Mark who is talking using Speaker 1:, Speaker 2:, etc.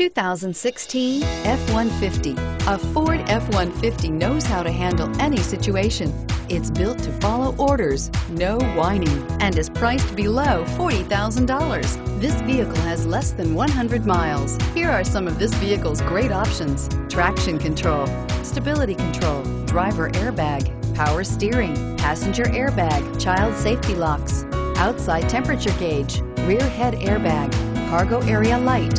Speaker 1: 2016 F-150. A Ford F-150 knows how to handle any situation. It's built to follow orders, no whining, and is priced below $40,000. This vehicle has less than 100 miles. Here are some of this vehicle's great options. Traction control, stability control, driver airbag, power steering, passenger airbag, child safety locks, outside temperature gauge, rear head airbag, cargo area light,